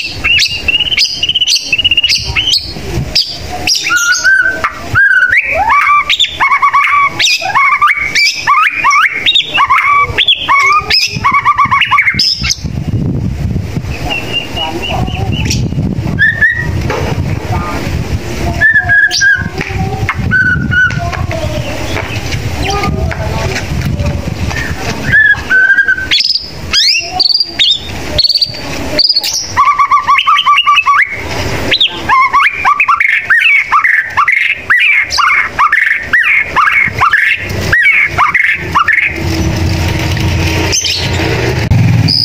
you.